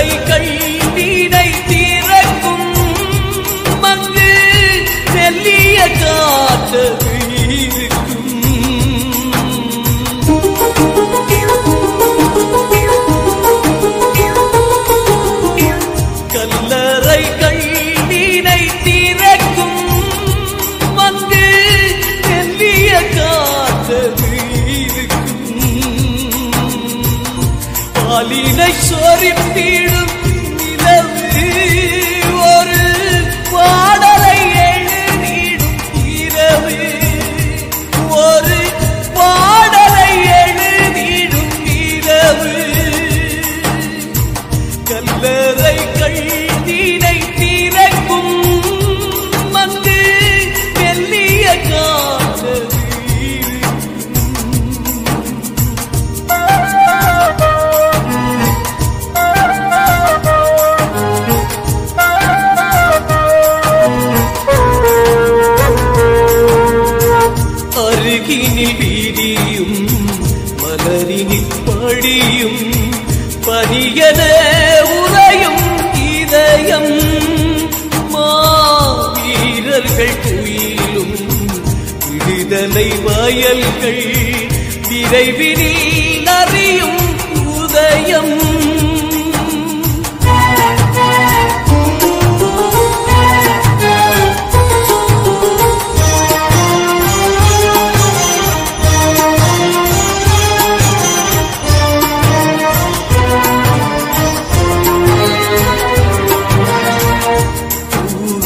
கை கை நீரை தீரக்கும் மங்கு செல்லிய காற்று பாலினை சொரிப்பிடும் நிலவு அருகினில் வீடியும் மலரினில் படியும் பனியன உறையும் இதயம். மாவீரர்கள் துயிலும் விடுதலை வயல்கள் விரைவினில் அறியும்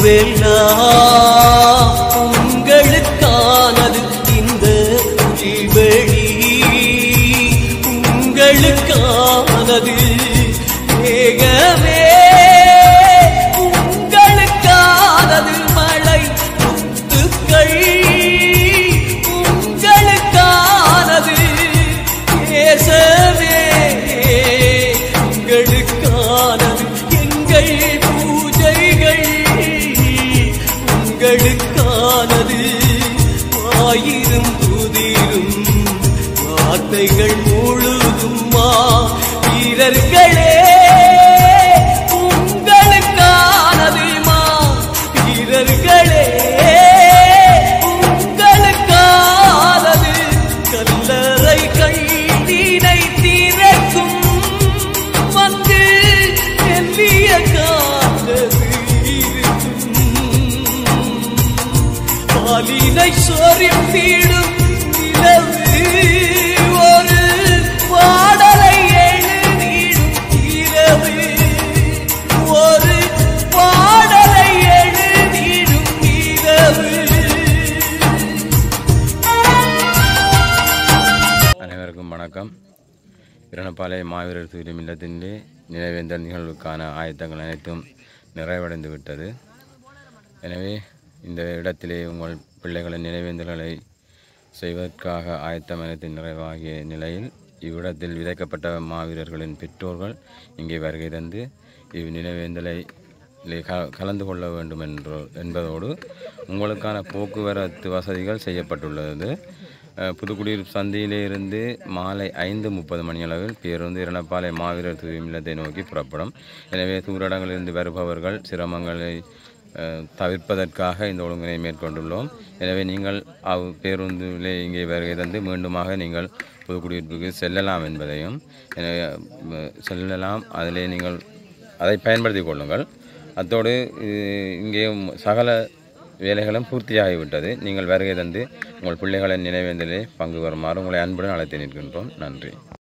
quên đời உங்களுக்கானது வாயிலும் துதிரும் வார்த்தைகள் முழுதும்மா. வீரர்களே பாலினை சொரிப்பிடும் நிலவு. ஒரு பாடலை எழுதிடும் இரவு. ஒரு பாடலை எழுதிடும் இரவு. அனைவருக்கும் வணக்கம். இரணப்பாளைய மாவீரர் தூரம் இல்லத்திலே நினைவேந்தல் நிகழ்வுக்கான ஆயத்தங்கள் அனைத்தும் நிறைவடைந்து விட்டது எனவே இந்த இடத்திலே உங்கள் பிள்ளைகளின் நினைவேந்தல்களை செய்வதற்காக ஆயத்த அனைத்து நிறைவாகிய நிலையில் இவ்விடத்தில் விதைக்கப்பட்ட மாவீரர்களின் பெற்றோர்கள் இங்கே வருகை தந்து இவ் நினைவேந்தலை க கலந்து கொள்ள வேண்டும் என்றோ என்பதோடு உங்களுக்கான போக்குவரத்து வசதிகள் செய்யப்பட்டுள்ளது. புதுக்குடியிருப்பு சந்தையிலே இருந்து மாலை ஐந்து முப்பது மணியளவில் பேருந்து இரணப்பாலை மாவீரர் இல்லத்தை நோக்கி புறப்படும். எனவே தூரடங்களிலிருந்து வருபவர்கள் சிரமங்களை தவிர்ப்பதற்காக இந்த ஒழுங்கினை மேற்கொண்டுள்ளோம். எனவே நீங்கள் அவ் பேருந்திலே இங்கே வருகை தந்து மீண்டுமாக நீங்கள் புதுக்குடியிருப்புக்கு செல்லலாம் என்பதையும் எனவே செல்லலாம். அதிலே நீங்கள் அதை பயன்படுத்தி கொள்ளுங்கள். அத்தோடு இங்கே இங்கேயும் சகல வேலைகளும் பூர்த்தியாகிவிட்டது. நீங்கள் வருகை தந்து உங்கள் பிள்ளைகளின் நினைவேந்தலில் பங்கு வருமாறு உங்களை அன்புடன் அழைத்து நிற்கின்றோம். நன்றி.